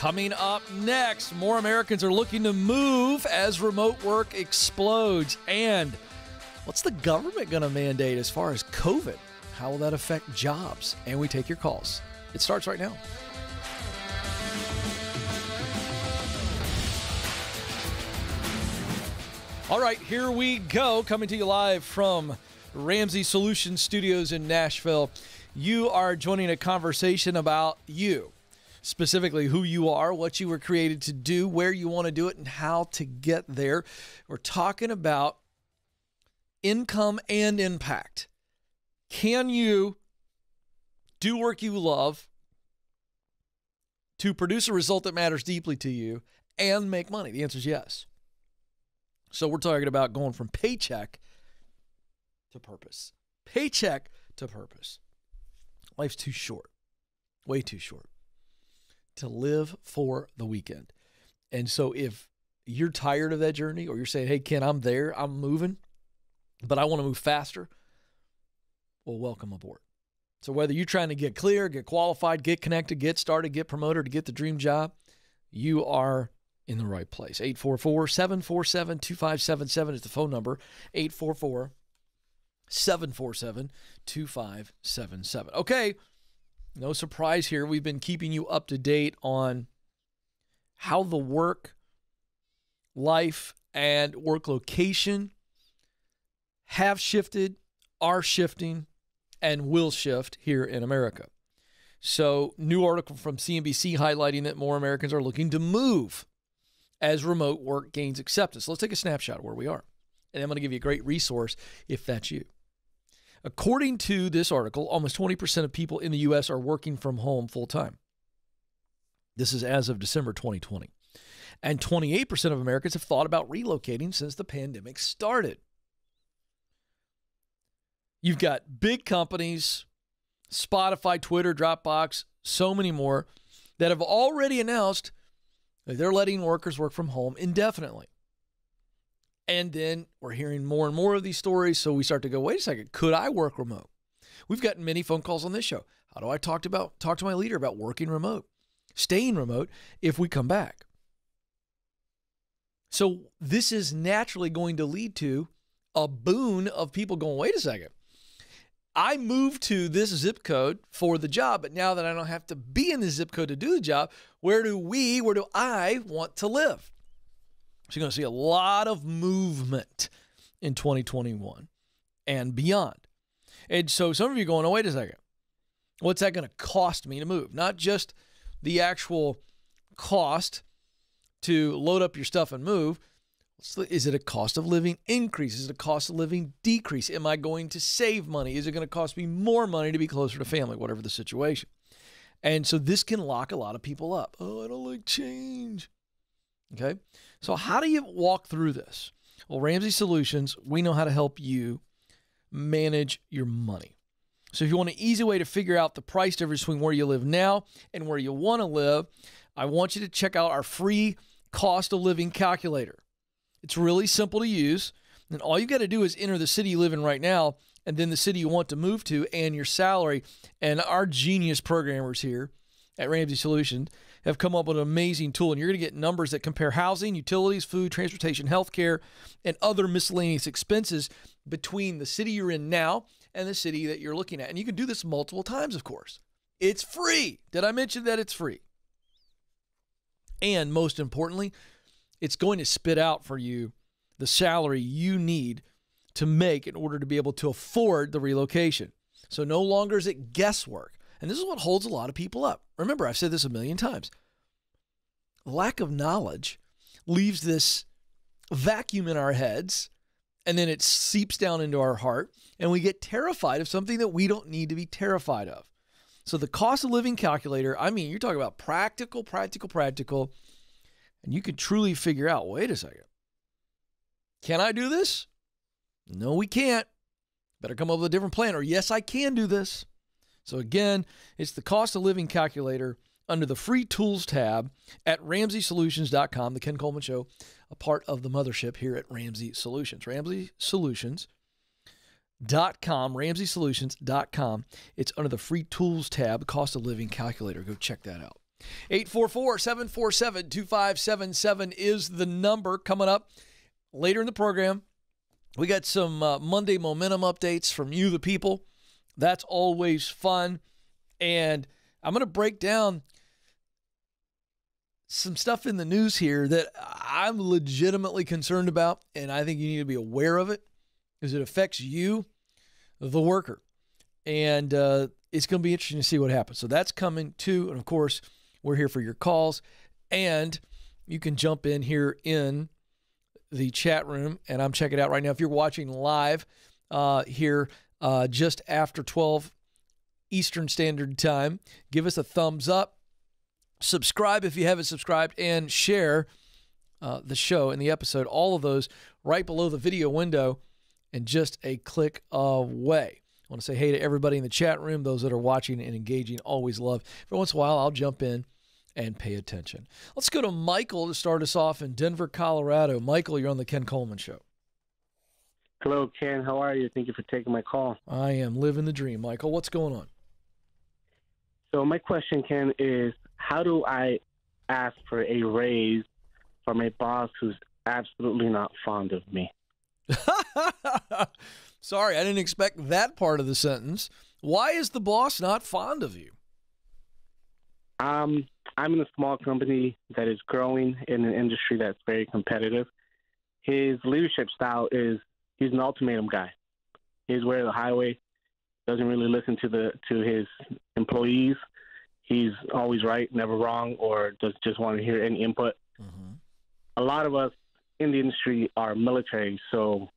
Coming up next, more Americans are looking to move as remote work explodes. And what's the government going to mandate as far as COVID? How will that affect jobs? And we take your calls. It starts right now. All right, here we go. Coming to you live from Ramsey Solutions Studios in Nashville. You are joining a conversation about you specifically who you are, what you were created to do, where you want to do it, and how to get there. We're talking about income and impact. Can you do work you love to produce a result that matters deeply to you and make money? The answer is yes. So we're talking about going from paycheck to purpose. Paycheck to purpose. Life's too short, way too short to live for the weekend. And so if you're tired of that journey or you're saying, hey, Ken, I'm there, I'm moving, but I want to move faster, well, welcome aboard. So whether you're trying to get clear, get qualified, get connected, get started, get promoted, to get the dream job, you are in the right place. 844 747 2577 is the phone number. 844 747 2577. Okay. No surprise here. We've been keeping you up to date on how the work, life, and work location have shifted, are shifting, and will shift here in America. So, new article from CNBC highlighting that more Americans are looking to move as remote work gains acceptance. let's take a snapshot of where we are. And I'm going to give you a great resource if that's you. According to this article, almost 20% of people in the U.S. are working from home full time. This is as of December 2020. And 28% of Americans have thought about relocating since the pandemic started. You've got big companies, Spotify, Twitter, Dropbox, so many more that have already announced they're letting workers work from home indefinitely. And then we're hearing more and more of these stories. So we start to go, wait a second, could I work remote? We've gotten many phone calls on this show. How do I talk about talk to my leader about working remote, staying remote if we come back? So this is naturally going to lead to a boon of people going, wait a second. I moved to this zip code for the job, but now that I don't have to be in the zip code to do the job, where do we, where do I want to live? So you're going to see a lot of movement in 2021 and beyond. And so some of you are going, oh, wait a second. What's that going to cost me to move? Not just the actual cost to load up your stuff and move. Is it a cost of living increase? Is it a cost of living decrease? Am I going to save money? Is it going to cost me more money to be closer to family, whatever the situation? And so this can lock a lot of people up. Oh, I don't like change. Okay. So, how do you walk through this? Well, Ramsey Solutions, we know how to help you manage your money. So, if you want an easy way to figure out the price difference between where you live now and where you want to live, I want you to check out our free cost of living calculator. It's really simple to use. And all you got to do is enter the city you live in right now and then the city you want to move to and your salary. And our genius programmers here at Ramsey Solutions have come up with an amazing tool. And you're going to get numbers that compare housing, utilities, food, transportation, healthcare, and other miscellaneous expenses between the city you're in now and the city that you're looking at. And you can do this multiple times, of course. It's free. Did I mention that it's free? And most importantly, it's going to spit out for you the salary you need to make in order to be able to afford the relocation. So no longer is it guesswork. And this is what holds a lot of people up. Remember, I've said this a million times. Lack of knowledge leaves this vacuum in our heads and then it seeps down into our heart and we get terrified of something that we don't need to be terrified of. So the cost of living calculator, I mean, you're talking about practical, practical, practical, and you could truly figure out, wait a second. Can I do this? No, we can't. Better come up with a different plan. Or yes, I can do this. So again, it's the cost of living calculator under the free tools tab at ramseysolutions.com, the Ken Coleman Show, a part of the mothership here at Ramsey Solutions. Ramsey Solutions. Dot com, ramseysolutions.com. It's under the free tools tab, cost of living calculator. Go check that out. 844 747 2577 is the number coming up later in the program. We got some uh, Monday momentum updates from you, the people. That's always fun. And I'm going to break down some stuff in the news here that I'm legitimately concerned about. And I think you need to be aware of it because it affects you, the worker. And uh, it's going to be interesting to see what happens. So that's coming too. And of course, we're here for your calls. And you can jump in here in the chat room, and I'm checking out right now. If you're watching live uh, here uh, just after 12 Eastern Standard Time, give us a thumbs up. Subscribe if you haven't subscribed, and share uh, the show and the episode. All of those right below the video window, and just a click away. I want to say hey to everybody in the chat room, those that are watching and engaging. Always love. Every once in a while, I'll jump in and pay attention. Let's go to Michael to start us off in Denver, Colorado. Michael, you're on the Ken Coleman Show. Hello, Ken. How are you? Thank you for taking my call. I am living the dream. Michael, what's going on? So, my question, Ken, is how do I ask for a raise from a boss who's absolutely not fond of me? Sorry, I didn't expect that part of the sentence. Why is the boss not fond of you? Um, I'm in a small company that is growing in an industry that's very competitive. His leadership style is he's an ultimatum guy. He's where the highway doesn't really listen to the to his employees. He's always right, never wrong, or does just want to hear any input. Mm-hmm. A lot of us in the industry are military, so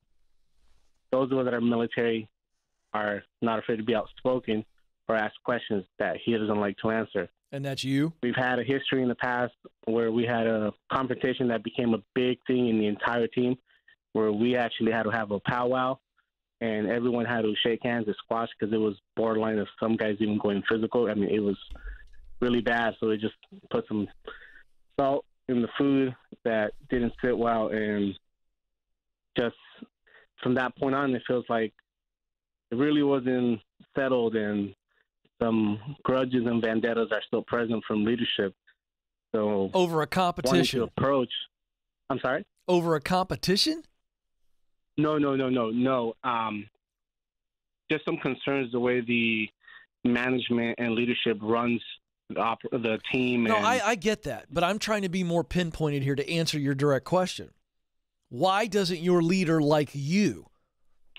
those of us that are military are not afraid to be outspoken or ask questions that he doesn't like to answer. And that's you? We've had a history in the past where we had a confrontation that became a big thing in the entire team, where we actually had to have a powwow and everyone had to shake hands and squash because it was borderline of some guys even going physical. I mean, it was really bad. So they just put some salt in the food that didn't sit well. And just from that point on, it feels like it really wasn't settled and some grudges and vendettas are still present from leadership. So over a competition approach. I'm sorry. Over a competition? No, no, no, no, no. Um, just some concerns the way the management and leadership runs the, op- the team. No, and... I, I get that, but I'm trying to be more pinpointed here to answer your direct question. Why doesn't your leader like you?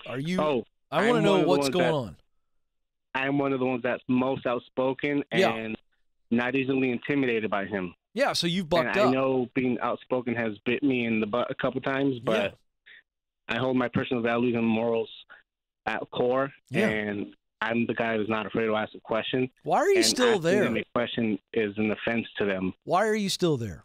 Are you? Oh, I want to know what's going on. I'm one of the ones that's most outspoken and yeah. not easily intimidated by him. Yeah, so you've bucked and up. I know being outspoken has bit me in the butt a couple times, but. I hold my personal values and morals at core, yeah. and I'm the guy who's not afraid to ask a question. Why are you still there? Them a question is an offense to them. Why are you still there?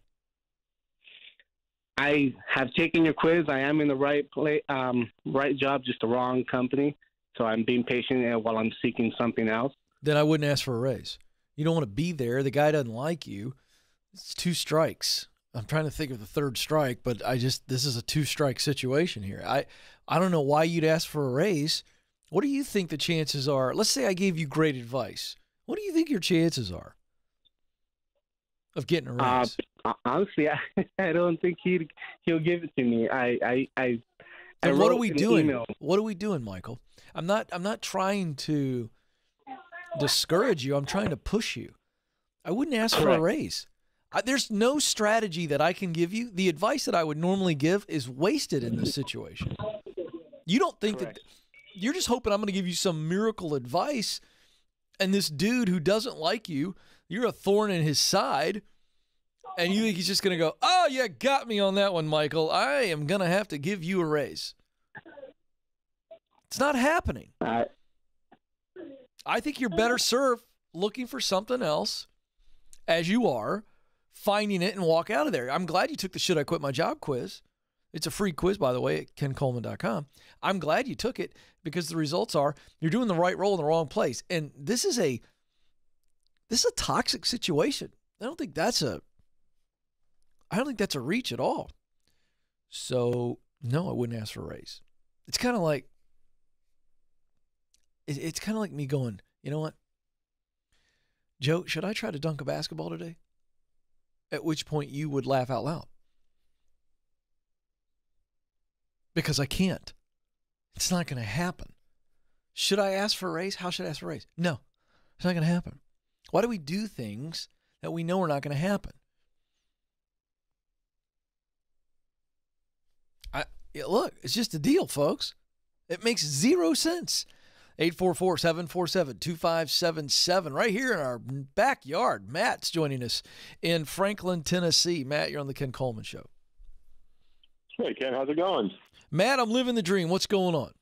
I have taken your quiz. I am in the right place, um, right job, just the wrong company. So I'm being patient while I'm seeking something else. Then I wouldn't ask for a raise. You don't want to be there. The guy doesn't like you. It's two strikes. I'm trying to think of the third strike, but I just this is a two strike situation here. I I don't know why you'd ask for a raise. What do you think the chances are? Let's say I gave you great advice. What do you think your chances are of getting a raise? Uh, honestly, I, I don't think he he'll give it to me. I I I. I what are we doing? Email. What are we doing, Michael? I'm not I'm not trying to discourage you. I'm trying to push you. I wouldn't ask Correct. for a raise. I, there's no strategy that I can give you. The advice that I would normally give is wasted in this situation. You don't think Correct. that you're just hoping I'm going to give you some miracle advice and this dude who doesn't like you, you're a thorn in his side and you think he's just going to go, "Oh, you got me on that one, Michael. I am going to have to give you a raise." It's not happening. I think you're better served looking for something else as you are, finding it and walk out of there. I'm glad you took the Should I Quit My Job quiz. It's a free quiz, by the way, at kencoleman.com. I'm glad you took it because the results are you're doing the right role in the wrong place. And this is a this is a toxic situation. I don't think that's a I don't think that's a reach at all. So no, I wouldn't ask for a raise. It's kind of like it's kind of like me going, you know what? Joe, should I try to dunk a basketball today? At which point you would laugh out loud. Because I can't. It's not going to happen. Should I ask for a raise? How should I ask for a raise? No, it's not going to happen. Why do we do things that we know are not going to happen? I look, it's just a deal, folks. It makes zero sense. 844 747 2577, right here in our backyard. Matt's joining us in Franklin, Tennessee. Matt, you're on the Ken Coleman Show. Hey, Ken, how's it going? Matt, I'm living the dream. What's going on?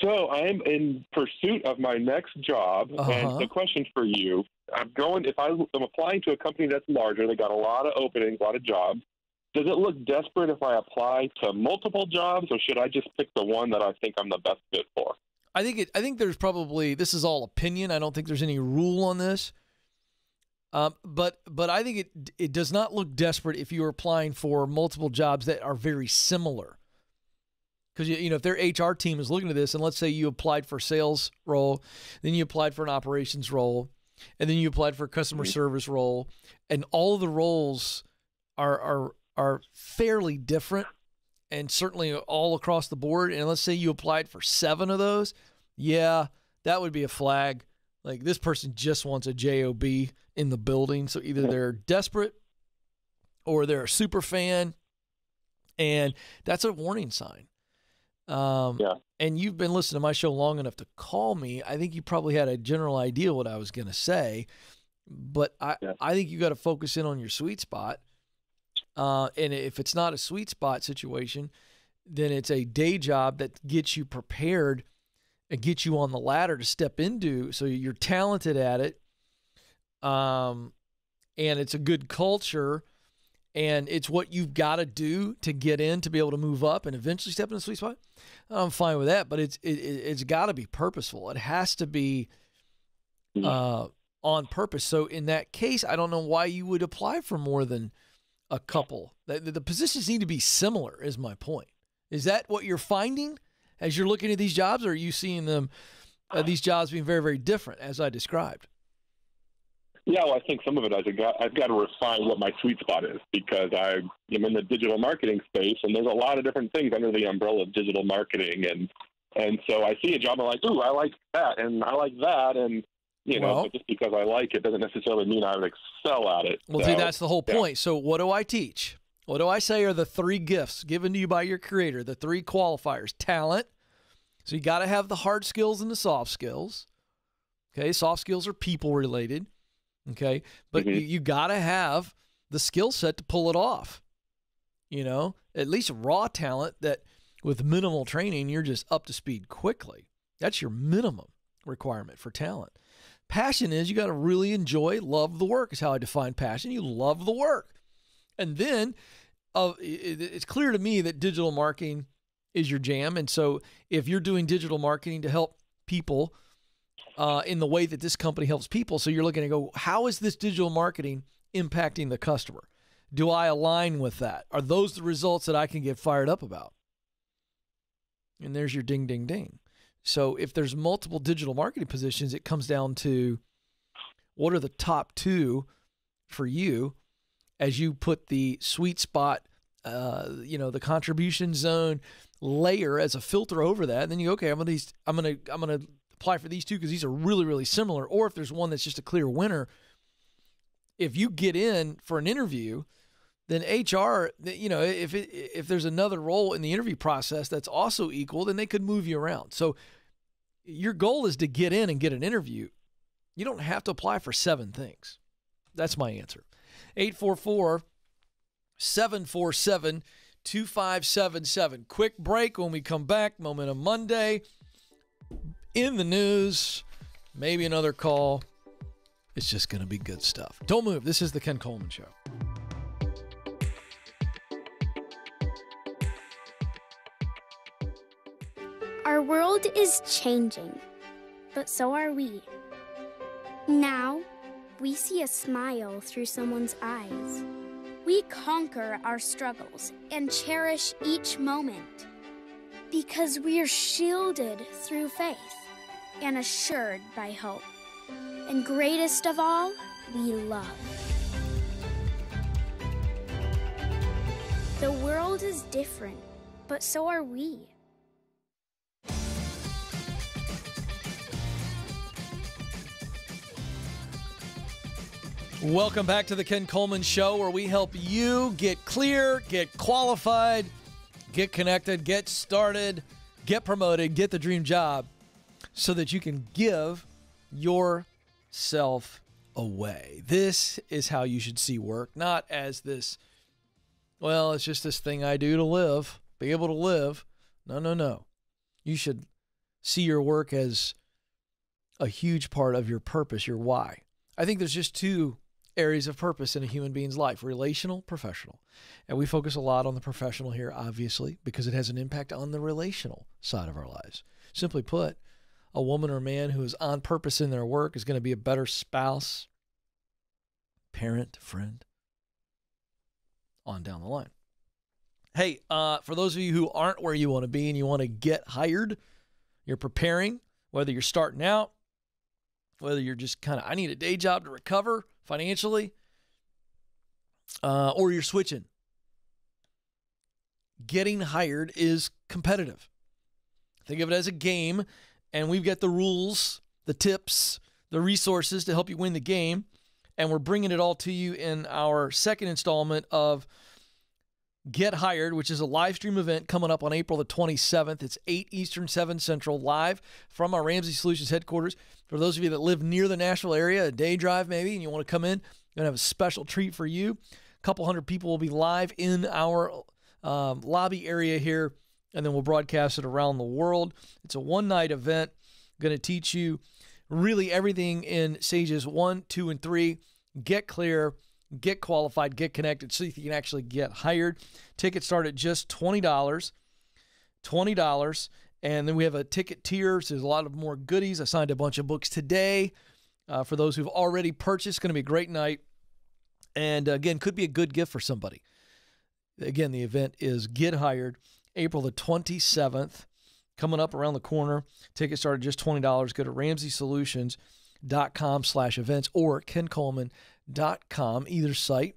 So I'm in pursuit of my next job, Uh-huh. and the question for you: I'm going. If I, I'm applying to a company that's larger, they got a lot of openings, a lot of jobs. Does it look desperate if I apply to multiple jobs, or should I just pick the one that I think I'm the best fit for? I think it. I think there's probably this is all opinion. I don't think there's any rule on this. Um, but but I think it it does not look desperate if you're applying for multiple jobs that are very similar. Because you, you know if their HR team is looking at this, and let's say you applied for a sales role, then you applied for an operations role, and then you applied for a customer Mhm. service role, and all of the roles are are are fairly different and certainly all across the board. And let's say you applied for seven of those, yeah, that would be a flag. Like this person just wants a job in the building, so either they're desperate or they're a super fan, and that's a warning sign. Um, Yeah. And you've been listening to my show long enough to call me. I think you probably had a general idea what I was going to say, but I Yeah. I think you got to focus in on your sweet spot. Uh, and if it's not a sweet spot situation, then it's a day job that gets you prepared and gets you on the ladder to step into. So you're talented at it, um, and it's a good culture, and it's what you've got to do to get in to be able to move up and eventually step in the sweet spot. I'm fine with that, but it's it, it's got to be purposeful. It has to be Mhm. uh, on purpose. So in that case, I don't know why you would apply for more than a couple. The, the positions need to be similar. Is my point. Is that what you're finding as you're looking at these jobs, or are you seeing them uh, these jobs being very very different as I described? Yeah, well, I think some of it I've got I've got to refine what my sweet spot is because I am in the digital marketing space, and there's a lot of different things under the umbrella of digital marketing, and and so I see a job, I'm like, ooh, I like that, and I like that, and you know, Well- just because I like it doesn't necessarily mean I would excel at it. Well, So, see, that's the whole yeah. point. So, what do I teach? What do I say are the three gifts given to you by your creator, the three qualifiers? Talent. So, you got to have the hard skills and the soft skills. Okay. Soft skills are people related. Okay. But Mhm. you, you got to have the skill set to pull it off. You know, at least raw talent that with minimal training, you're just up to speed quickly. That's your minimum requirement for talent. Passion is you got to really enjoy, love the work, is how I define passion. You love the work. And then uh, it- it's clear to me that digital marketing is your jam. And so if you're doing digital marketing to help people uh, in the way that this company helps people, so you're looking to go, how is this digital marketing impacting the customer? Do I align with that? Are those the results that I can get fired up about? And there's your ding, ding, ding. So if there's multiple digital marketing positions, it comes down to what are the top two for you as you put the sweet spot, uh, you know, the contribution zone layer as a filter over that. And then you go, okay, I'm gonna these, I'm gonna I'm gonna apply for these two because these are really really similar. Or if there's one that's just a clear winner, if you get in for an interview, then HR, you know, if it, if there's another role in the interview process that's also equal, then they could move you around. So your goal is to get in and get an interview. You don't have to apply for seven things. That's my answer. 844 747 2577. Quick break when we come back. Momentum Monday. In the news, maybe another call. It's just going to be good stuff. Don't move. This is the Ken Coleman Show. Our world is changing, but so are we. Now, we see a smile through someone's eyes. We conquer our struggles and cherish each moment because we are shielded through faith and assured by hope. And greatest of all, we love. The world is different, but so are we. Welcome back to the Ken Coleman Show, where we help you get clear, get qualified, get connected, get started, get promoted, get the dream job so that you can give yourself away. This is how you should see work, not as this, well, it's just this thing I do to live, be able to live. No, no, no. You should see your work as a huge part of your purpose, your why. I think there's just two areas of purpose in a human being's life relational, professional. And we focus a lot on the professional here, obviously, because it has an impact on the relational side of our lives. Simply put, a woman or man who is on purpose in their work is going to be a better spouse, parent, friend, on down the line. Hey, uh, for those of you who aren't where you want to be and you want to get hired, you're preparing, whether you're starting out, whether you're just kind of, I need a day job to recover financially, uh, or you're switching. Getting hired is competitive. Think of it as a game, and we've got the rules, the tips, the resources to help you win the game. And we're bringing it all to you in our second installment of Get Hired, which is a live stream event coming up on April the 27th. It's 8 Eastern, 7 Central, live from our Ramsey Solutions headquarters. For those of you that live near the Nashville area, a day drive maybe, and you want to come in, we're going to have a special treat for you. A couple hundred people will be live in our um, lobby area here, and then we'll broadcast it around the world. It's a one night event. going to teach you really everything in stages one, two, and three. Get clear get qualified, get connected so you can actually get hired. Tickets start at just $20. $20. And then we have a ticket tier. So there's a lot of more goodies. I signed a bunch of books today uh, for those who've already purchased. It's going to be a great night. And again, could be a good gift for somebody. Again, the event is Get Hired April the 27th, coming up around the corner. Tickets start at just $20. Go to ramseysolutions.com slash events or Ken Coleman kencoleman.com. Either site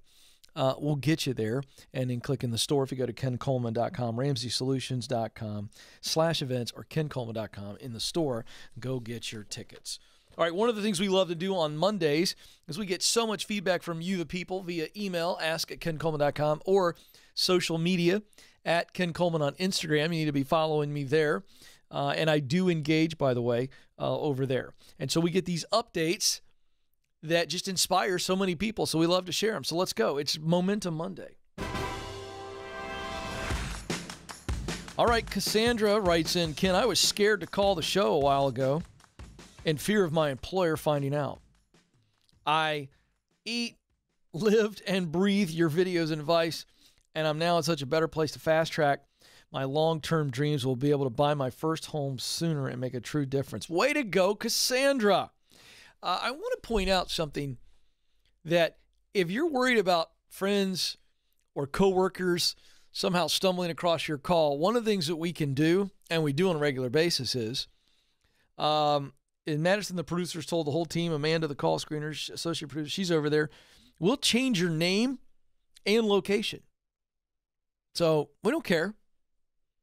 uh, will get you there. And then click in the store if you go to kencoleman.com, ramseysolutions.com slash events, or kencoleman.com in the store. Go get your tickets. All right, one of the things we love to do on Mondays is we get so much feedback from you, the people, via email, ask at kencoleman.com, or social media at Ken Coleman on Instagram. You need to be following me there. Uh, and I do engage, by the way, uh, over there. And so we get these updates that just inspire so many people. So we love to share them. So let's go. It's Momentum Monday. All right, Cassandra writes in Ken, I was scared to call the show a while ago in fear of my employer finding out. I eat, lived, and breathe your videos and advice, and I'm now in such a better place to fast track my long term dreams. Will be able to buy my first home sooner and make a true difference. Way to go, Cassandra! Uh, I want to point out something that if you're worried about friends or coworkers somehow stumbling across your call, one of the things that we can do, and we do on a regular basis, is um, in Madison, the producers told the whole team, Amanda, the call screener, associate producer, she's over there. We'll change your name and location. So we don't care.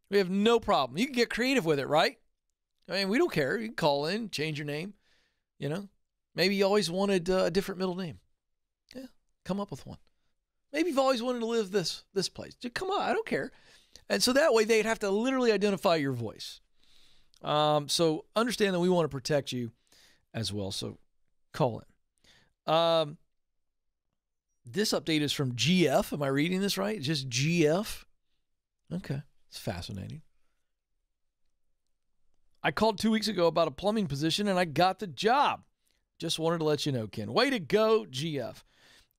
We have no problem. You can get creative with it, right? I mean, we don't care. You can call in, change your name, you know, Maybe you always wanted uh, a different middle name. Yeah, come up with one. Maybe you've always wanted to live this this place. Just come on, I don't care. And so that way they'd have to literally identify your voice. Um, so understand that we want to protect you as well. So call in. Um, this update is from GF. Am I reading this right? Just GF. Okay, it's fascinating. I called two weeks ago about a plumbing position and I got the job. Just wanted to let you know, Ken. Way to go, GF.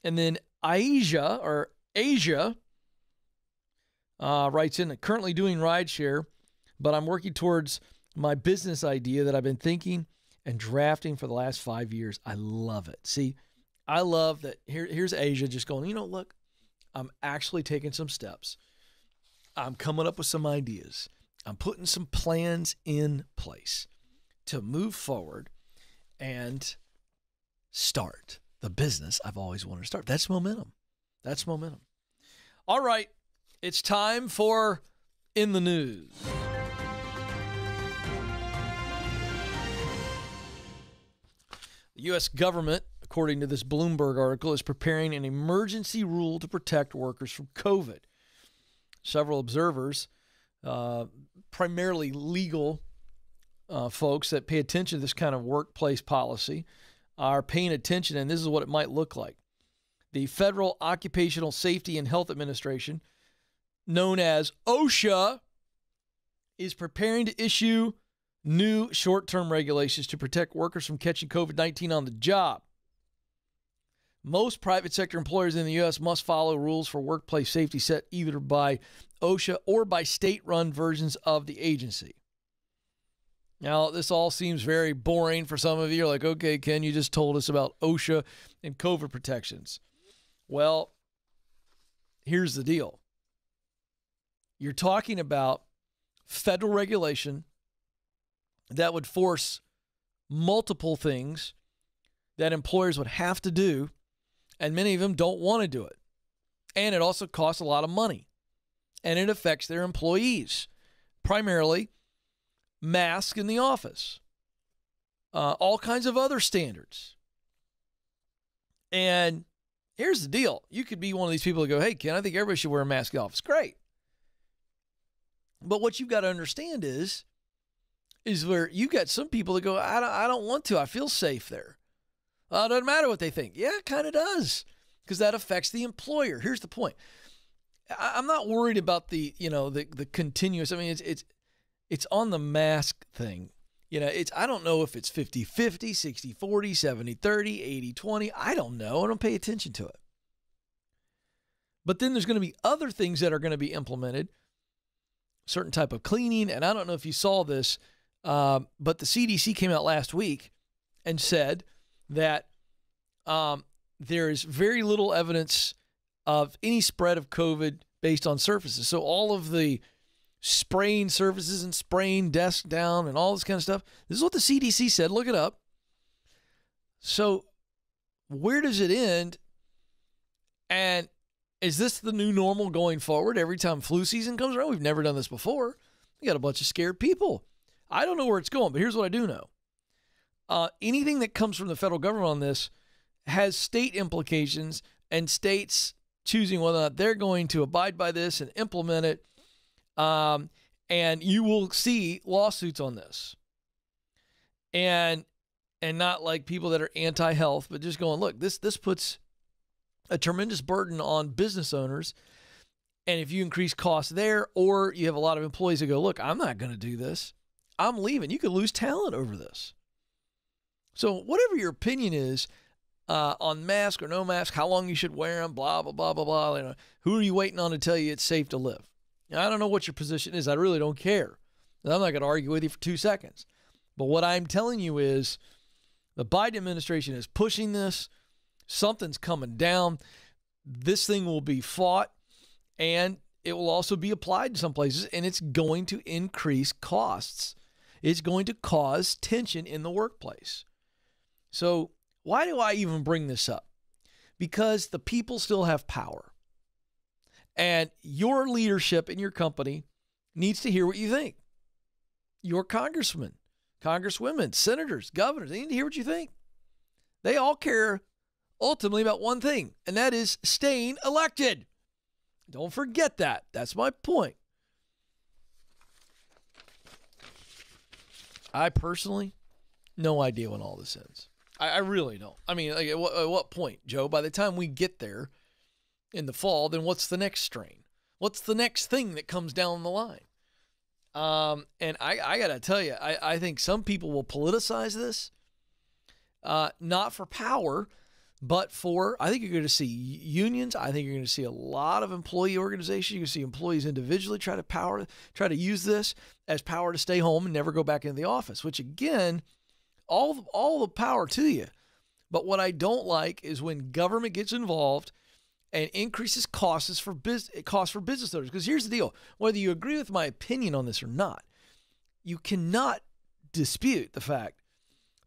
And then Asia or Asia uh, writes in currently doing rideshare, but I'm working towards my business idea that I've been thinking and drafting for the last five years. I love it. See, I love that. Here, here's Asia just going, you know, look, I'm actually taking some steps. I'm coming up with some ideas. I'm putting some plans in place to move forward and start the business I've always wanted to start. That's momentum. That's momentum. All right. It's time for In the News. The U.S. government, according to this Bloomberg article, is preparing an emergency rule to protect workers from COVID. Several observers, uh, primarily legal uh, folks that pay attention to this kind of workplace policy, are paying attention, and this is what it might look like. The Federal Occupational Safety and Health Administration, known as OSHA, is preparing to issue new short term regulations to protect workers from catching COVID 19 on the job. Most private sector employers in the U.S. must follow rules for workplace safety set either by OSHA or by state run versions of the agency. Now, this all seems very boring for some of you. You're like, okay, Ken, you just told us about OSHA and COVID protections. Well, here's the deal you're talking about federal regulation that would force multiple things that employers would have to do, and many of them don't want to do it. And it also costs a lot of money, and it affects their employees, primarily mask in the office, uh, all kinds of other standards. And here's the deal you could be one of these people that go, hey, Ken, I think everybody should wear a mask in the office. Great. But what you've got to understand is, is where you got some people that go, I don't, I don't want to. I feel safe there. Uh, it doesn't matter what they think. Yeah, it kind of does because that affects the employer. Here's the point. I, I'm not worried about the, you know, the the continuous. I mean, it's it's it's on the mask thing. You know, it's I don't know if it's 50-50, 60-40, 70-30, 80-20. I don't know. I don't pay attention to it. But then there's going to be other things that are going to be implemented, certain type of cleaning. And I don't know if you saw this, um, but the CDC came out last week and said that um, there is very little evidence of any spread of COVID based on surfaces. So all of the spraying surfaces and spraying desks down and all this kind of stuff. This is what the CDC said. Look it up. So, where does it end? And is this the new normal going forward? Every time flu season comes around, we've never done this before. We got a bunch of scared people. I don't know where it's going, but here's what I do know. Uh, anything that comes from the federal government on this has state implications and states choosing whether or not they're going to abide by this and implement it um, and you will see lawsuits on this. And and not like people that are anti-health, but just going, look, this this puts a tremendous burden on business owners. And if you increase costs there, or you have a lot of employees that go, look, I'm not going to do this. I'm leaving. You could lose talent over this. So, whatever your opinion is uh, on mask or no mask, how long you should wear them, blah, blah, blah, blah, blah. You know, who are you waiting on to tell you it's safe to live? I don't know what your position is. I really don't care. I'm not going to argue with you for two seconds. But what I'm telling you is the Biden administration is pushing this. Something's coming down. This thing will be fought and it will also be applied in some places, and it's going to increase costs. It's going to cause tension in the workplace. So, why do I even bring this up? Because the people still have power. And your leadership in your company needs to hear what you think. Your congressmen, congresswomen, senators, governors, they need to hear what you think. They all care ultimately about one thing, and that is staying elected. Don't forget that. That's my point. I personally, no idea when all this ends. I, I really don't. I mean, like, at what, at what point, Joe? By the time we get there, in the fall, then what's the next strain? What's the next thing that comes down the line? Um, and I, I got to tell you, I, I think some people will politicize this, uh, not for power, but for, I think you're going to see unions. I think you're going to see a lot of employee organizations. You're going to see employees individually try to power, try to use this as power to stay home and never go back into the office, which again, all, all the power to you. But what I don't like is when government gets involved – and increases costs for biz- costs for business owners. Because here's the deal: whether you agree with my opinion on this or not, you cannot dispute the fact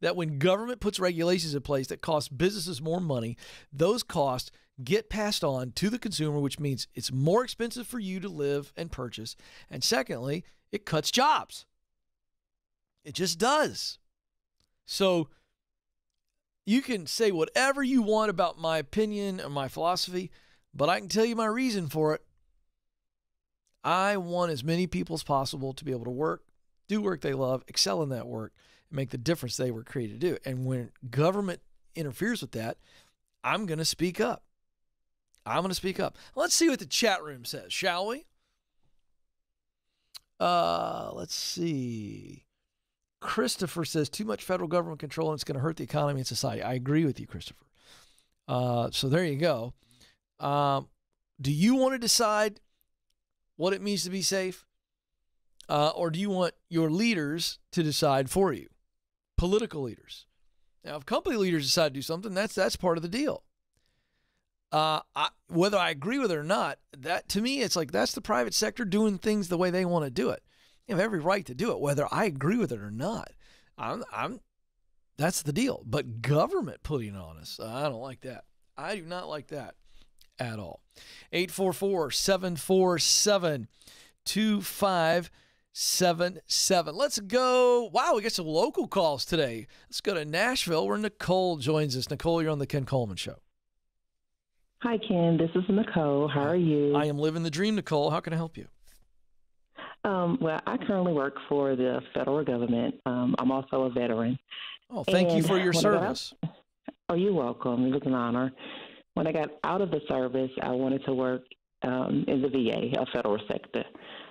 that when government puts regulations in place that cost businesses more money, those costs get passed on to the consumer, which means it's more expensive for you to live and purchase. And secondly, it cuts jobs. It just does. So you can say whatever you want about my opinion or my philosophy, but I can tell you my reason for it. I want as many people as possible to be able to work, do work they love, excel in that work, and make the difference they were created to do. And when government interferes with that, I'm going to speak up. I'm going to speak up. Let's see what the chat room says, shall we? Uh, let's see. Christopher says too much federal government control and it's going to hurt the economy and society. I agree with you, Christopher. Uh, so there you go. Um, do you want to decide what it means to be safe? Uh, or do you want your leaders to decide for you? Political leaders. Now, if company leaders decide to do something, that's that's part of the deal. Uh, I, whether I agree with it or not, that to me, it's like that's the private sector doing things the way they want to do it. You have every right to do it, whether I agree with it or not. I'm, I'm, that's the deal. But government putting it on us, I don't like that. I do not like that at all. 844 747 2577. Let's go. Wow, we got some local calls today. Let's go to Nashville where Nicole joins us. Nicole, you're on the Ken Coleman Show. Hi, Ken. This is Nicole. How are you? I am living the dream, Nicole. How can I help you? Um, well, I currently work for the federal government. Um, I'm also a veteran. Oh, thank and you for your service. Out, oh, you're welcome. It was an honor. When I got out of the service, I wanted to work um, in the VA, a federal sector.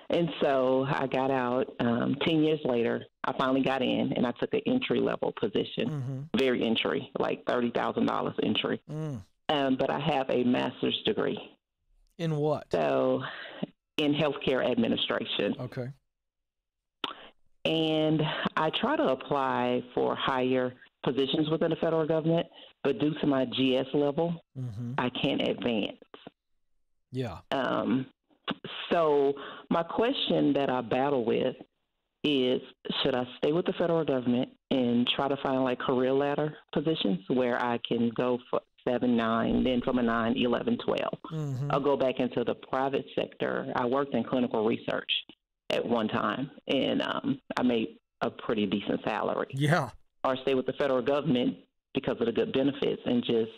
And so I got out. Um, Ten years later, I finally got in, and I took an entry level position, mm-hmm. very entry, like thirty thousand dollars entry. Mm. Um, but I have a master's degree. In what? So, in healthcare administration. Okay. And I try to apply for higher positions within the federal government, but due to my GS level, mm-hmm. I can't advance. Yeah. Um, so my question that I battle with is should I stay with the federal government and try to find like career ladder positions where I can go for seven, nine, then from a nine, 11, 12. Mm-hmm. I'll go back into the private sector. I worked in clinical research at one time, and um, I made a pretty decent salary. Yeah. Or stay with the federal government because of the good benefits and just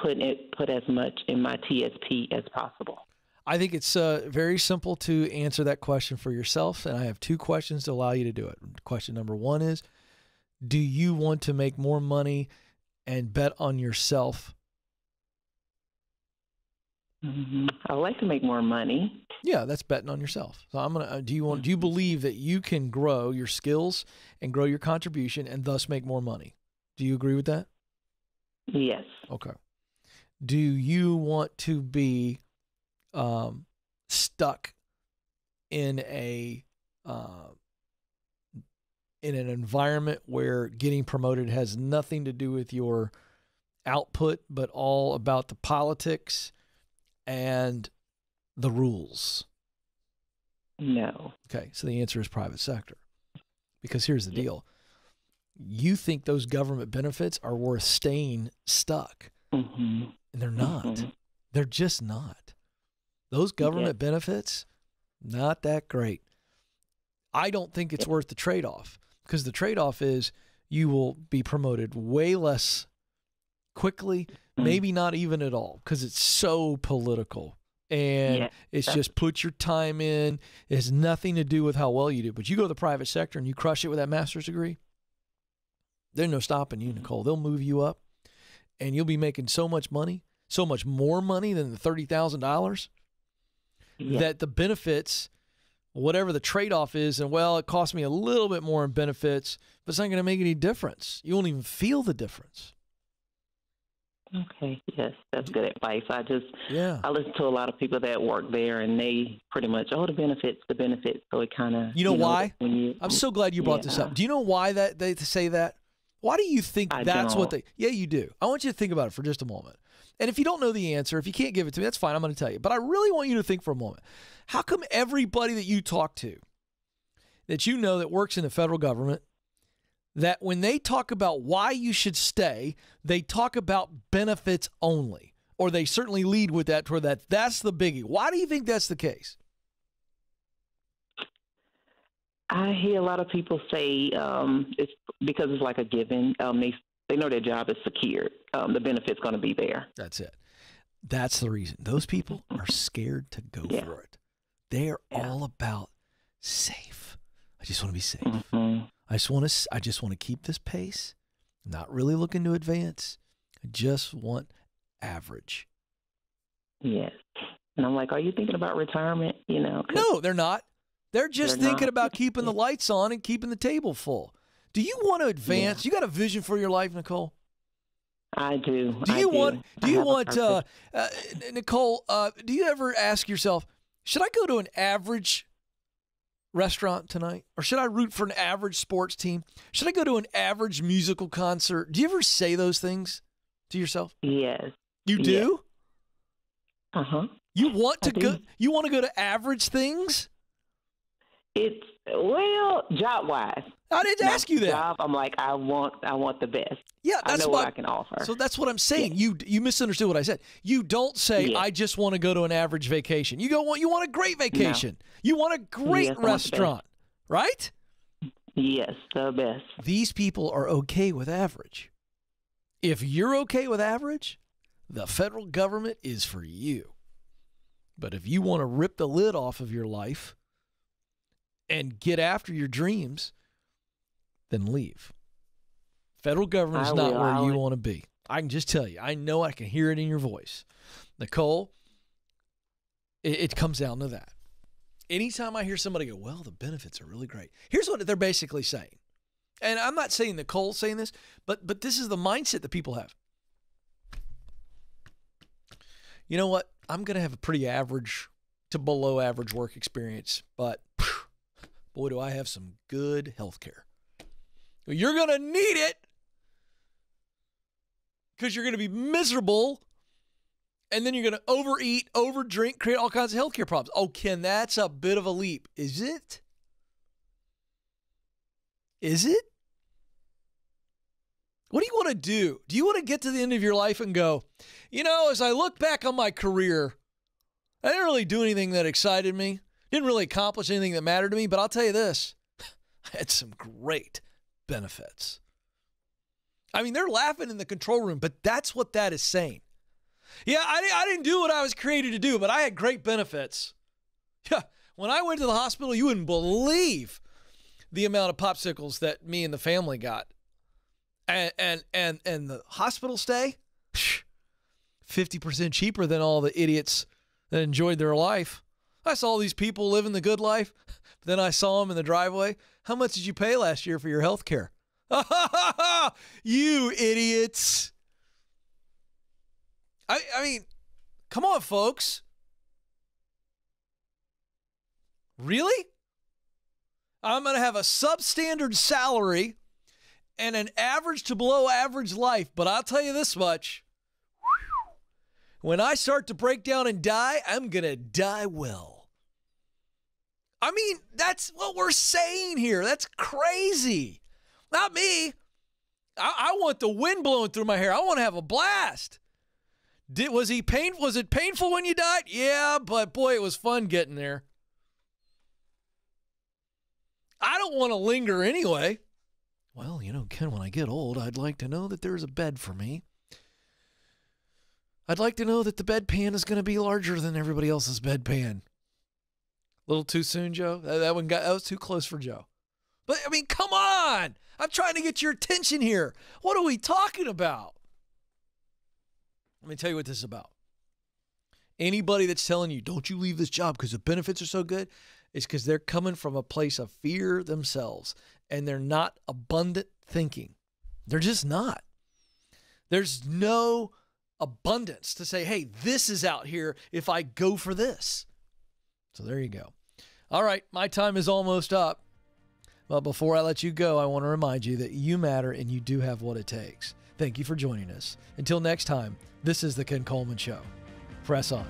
put it put as much in my TSP as possible. I think it's uh, very simple to answer that question for yourself, and I have two questions to allow you to do it. Question number one is, do you want to make more money and bet on yourself? Mm-hmm. I like to make more money. Yeah, that's betting on yourself. So I'm gonna. Uh, do you want? Do you believe that you can grow your skills and grow your contribution and thus make more money? Do you agree with that? Yes. Okay. Do you want to be um, stuck in a uh, in an environment where getting promoted has nothing to do with your output, but all about the politics and the rules? No. Okay, so the answer is private sector. Because here's the deal you think those government benefits are worth staying stuck, mm-hmm. and they're not. Mm-hmm. They're just not. Those government yeah. benefits, not that great. I don't think it's worth the trade off because the trade off is you will be promoted way less quickly, mm-hmm. maybe not even at all, because it's so political. And yeah. it's just put your time in. It has nothing to do with how well you do. But you go to the private sector and you crush it with that master's degree, there's no stopping you, mm-hmm. Nicole. They'll move you up and you'll be making so much money, so much more money than the $30,000 yeah. that the benefits whatever the trade off is, and well, it cost me a little bit more in benefits, but it's not going to make any difference. You won't even feel the difference. Okay, yes, that's good advice. I just yeah, I listen to a lot of people that work there, and they pretty much oh the benefits, the benefits. So it kind of you know, you know why? You, I'm so glad you brought yeah. this up. Do you know why that they say that? Why do you think I that's don't. what they? Yeah, you do. I want you to think about it for just a moment. And if you don't know the answer, if you can't give it to me, that's fine. I'm going to tell you. But I really want you to think for a moment. How come everybody that you talk to, that you know that works in the federal government, that when they talk about why you should stay, they talk about benefits only, or they certainly lead with that toward that. That's the biggie. Why do you think that's the case? I hear a lot of people say um, it's because it's like a given. Um, they they know their job is secured. Um, the benefit's going to be there. That's it. That's the reason. Those people are scared to go Yeah. for it. They are Yeah. all about safe. I just want to be safe. Mhm. I just want to. I just want to keep this pace. Not really looking to advance. I just want average. Yes. And I'm like, are you thinking about retirement? You know? No, they're not. They're just They're thinking not. about keeping the lights on and keeping the table full. Do you want to advance? You got a vision for your life, Nicole? I do. Do you want? I Do you want, uh, uh, Nicole? Uh, do you ever ask yourself, should I go to an average restaurant tonight, or should I root for an average sports team? Should I go to an average musical concert? Do you ever say those things to yourself? yes. You Yeah. do. Uh huh. You want to go? You want to go to average things? It's well, job wise. I didn't ask you that. Job, I'm like, I want, I want the best. Yeah, I that's know what what I can offer. So that's what I'm saying. You you misunderstood what I said. You don't say Yeah. I just want to go to an average vacation. You go you want a great vacation. You want a great Yes, I want restaurant, right? yes, the best. These people are okay with average. If you're okay with average, the federal government is for you. But if you want to rip the lid off of your life and get after your dreams, then leave. Federal government is not where you want to be. I can just tell you. I know I can hear it in your voice. Nicole, it, it comes down to that. Anytime I hear somebody go, well, the benefits are really great. Here's what they're basically saying. And I'm not saying Nicole's saying this, but but this is the mindset that people have. You know what? I'm going to have a pretty average to below average work experience, but boy, do I have some good health care. You're going to need it because you're going to be miserable and then you're going to overeat, overdrink, create all kinds of healthcare problems. Oh, Ken, that's a bit of a leap. Is it? Is it? What do you want to do? Do you want to get to the end of your life and go, you know, as I look back on my career, I didn't really do anything that excited me, didn't really accomplish anything that mattered to me, but I'll tell you this I had some great benefits. I mean, they're laughing in the control room, but that's what that is saying. Yeah, I, I didn't do what I was created to do, but I had great benefits. Yeah, when I went to the hospital, you wouldn't believe the amount of popsicles that me and the family got. And and and, and the hospital stay 50% cheaper than all the idiots that enjoyed their life. I saw these people living the good life. Then I saw them in the driveway. How much did you pay last year for your health care? you idiots. I, I mean, come on, folks. Really? I'm going to have a substandard salary and an average to below average life, but I'll tell you this much. When I start to break down and die, I'm going to die well. I mean, that's what we're saying here. That's crazy. Not me. I, I want the wind blowing through my hair. I want to have a blast. Did was he pain? Was it painful when you died? Yeah, but boy, it was fun getting there. I don't want to linger anyway. Well, you know, Ken, when I get old, I'd like to know that there's a bed for me. I'd like to know that the bedpan is going to be larger than everybody else's bedpan. A little too soon, Joe. That, that one got that was too close for Joe. But I mean, come on! I'm trying to get your attention here. What are we talking about? Let me tell you what this is about. Anybody that's telling you, don't you leave this job because the benefits are so good, is because they're coming from a place of fear themselves and they're not abundant thinking. They're just not. There's no abundance to say, hey, this is out here if I go for this. So there you go. All right, my time is almost up. But before I let you go, I want to remind you that you matter and you do have what it takes. Thank you for joining us. Until next time, this is The Ken Coleman Show. Press on.